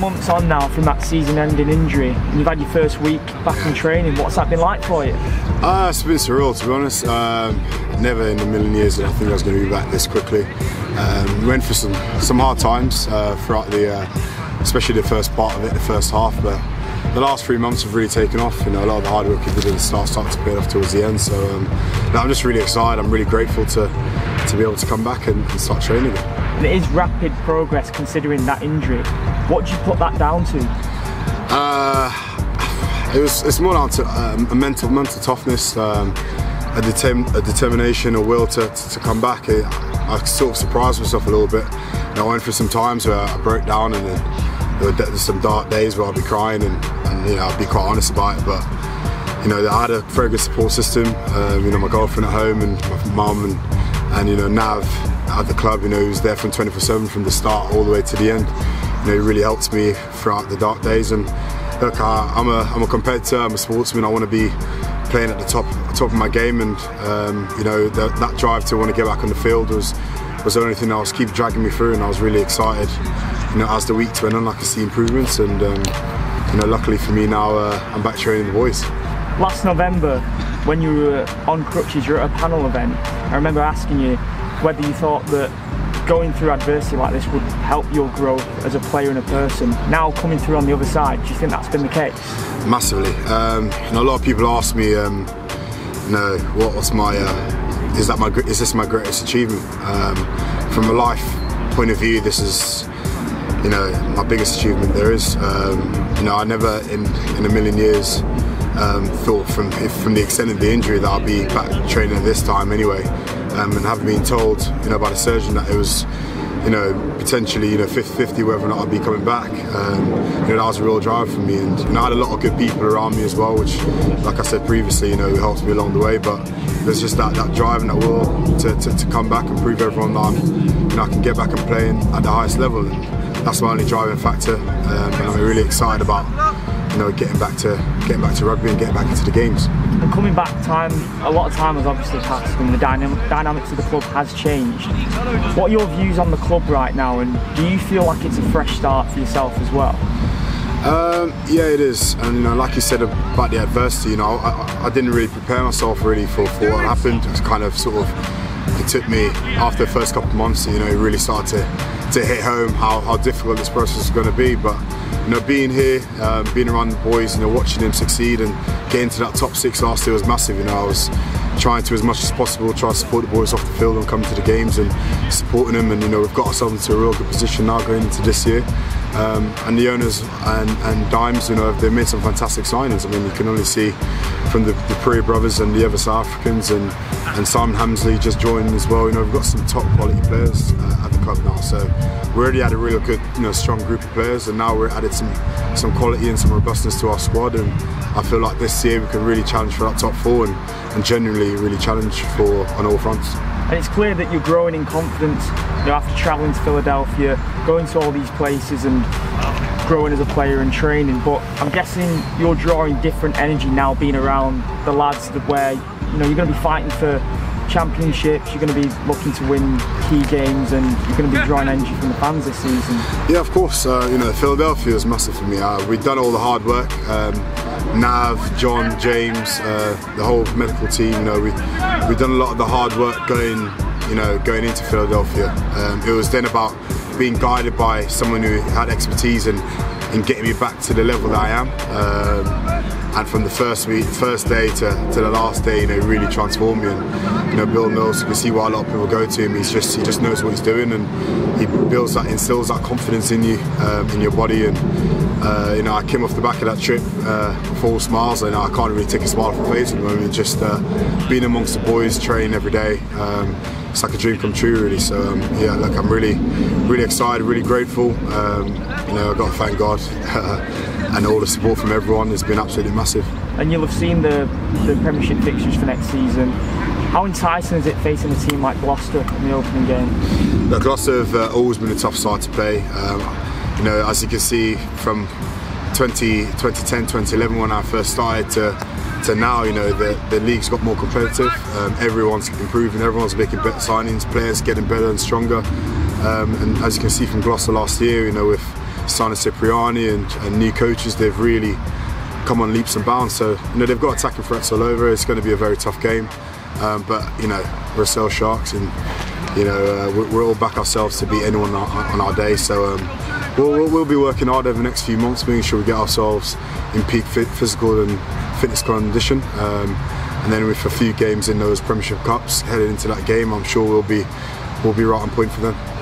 months on now from that season-ending injury, and you've had your first week back in training. What's that been like for you? Uh, it's been surreal, to be honest. Um, never in a million years did I think I was going to be back this quickly. Um, went for some some hard times uh, throughout the, uh, especially the first part of it, the first half, but. The last three months have really taken off. You know, a lot of the hard work we did at the start started to pay off towards the end. So um, I'm just really excited. I'm really grateful to to be able to come back and, and start training again. And it is rapid progress considering that injury. What do you put that down to? Uh, it was. It's more down to um, a mental mental toughness, um, a, determ- a determination, a will to, to, to come back. It, I sort of surprised myself a little bit. You know, I went through some times where I broke down and then there were some dark days where I'd be crying and, and you know I'd be quite honest about it. But you know, I had a very good support system. Um, you know, my girlfriend at home and my mum and and you know Nav at the club. You know, he was there from 24/7 from the start all the way to the end. You know, he really helped me throughout the dark days. And look, I, am a I'm a competitor. I'm a sportsman. I want to be playing at the top top of my game. And um, you know, the, that drive to want to get back on the field was was the only thing that was keep dragging me through. And I was really excited. You know, as the weeks went on, I could see improvements. And um, you know, luckily for me now, uh, I'm back training the boys. Last November, when you were on crutches, you were at a panel event. I remember asking you whether you thought that going through adversity like this would help your growth as a player and a person. Now coming through on the other side, do you think that's been the case? Massively. Um, you know, a lot of people ask me, um, you know, what, what's my, uh, is that my, is this my greatest achievement? Um, from a life point of view, this is, you know, my biggest achievement there is. Um, you know, I never in in a million years um, thought from from the extent of the injury that I'll be back training at this time anyway um, and having been told, you know, by the surgeon that it was, you know, potentially, you know, 50-50 whether or not I'd be coming back. Um, you know, that was a real drive for me, and you know, I had a lot of good people around me as well, which, like I said previously, you know, helped me along the way. But there's just that that drive and that will to, to, to come back and prove everyone that I'm, you know, I can get back and play at the highest level. And that's my only driving factor, um, and I'm really excited about you know, getting back to getting back to rugby and getting back into the games. And coming back, time a lot of time has obviously passed, and the dynamic, dynamics of the club has changed. What are your views on the club right now, and do you feel like it's a fresh start for yourself as well? Um, yeah, it is, and you know, like you said about the adversity, you know, I, I didn't really prepare myself really for, for what happened. It was kind of sort of, it took me after the first couple of months, you know, it really started to, to hit home how, how difficult this process is going to be. But you know, being here, um, being around the boys, you know, watching them succeed and getting to that top six last year was massive. You know, I was trying to as much as possible try to support the boys off the field and come to the games and supporting them. And you know, we've got ourselves into a real good position now going into this year. Um, and the owners and, and Dimes, you know, they've made some fantastic signings. I mean, you can only see from the, the brothers and the other South Africans and, and Simon Hammersley just joined as well. You know, we've got some top quality players uh, at the club now. So we already had a real good, you know, strong group of players, and now we're added some some quality and some robustness to our squad. And I feel like this year we can really challenge for that top four and, and genuinely really challenge for on all fronts. And it's clear that you're growing in confidence. You know, after travelling to Philadelphia, going to all these places and growing as a player and training. But I'm guessing you're drawing different energy now, being around the lads where you know you're going to be fighting for championships, you're going to be looking to win key games, and you're going to be drawing energy from the fans this season. Yeah, of course. Uh, you know, Philadelphia is massive for me. Uh, we've done all the hard work. Um, Nav, John, James, uh, the whole medical team. You know, we we've done a lot of the hard work going, you know, going into Philadelphia. Um, it was then about being guided by someone who had expertise and in, in getting me back to the level that I am. Um, and from the first week, first day to, to the last day, you know, really transformed me. And you know, Bill Mills, you can see why a lot of people go to him. He's just he just knows what he's doing, and he builds that, instills that confidence in you, um, in your body. And uh, you know, I came off the back of that trip uh, full smiles, and I can't really take a smile from my face at the moment. Just uh, being amongst the boys, training every day. Um, it's like a dream come true, really. So um, yeah, look, I'm really, really excited, really grateful. Um, you know, I've got to thank God. and all the support from everyone has been absolutely massive. And you'll have seen the, the Premiership fixtures for next season. How enticing is it facing a team like Gloucester in the opening game? Look, Gloucester have uh, always been a tough side to play. You know, as you can see from 20, 2010, 2011 when I first started to to now, you know, the, the league's got more competitive. Um, everyone's improving, everyone's making better signings, players getting better and stronger. Um, and as you can see from Gloucester last year, you know, with Danny Cipriani and, and new coaches, they've really come on leaps and bounds. So you know they've got attacking threats all over. It's going to be a very tough game, um, but you know we're Sale Sharks, and you know uh, we're, all back ourselves to beat anyone on our, on our day. So um, we'll, we'll, be working hard over the next few months, making sure we get ourselves in peak fit, physical and fitness condition. Um, and then with a few games in those Premiership Cups headed into that game, I'm sure we'll be we'll be right on point for them.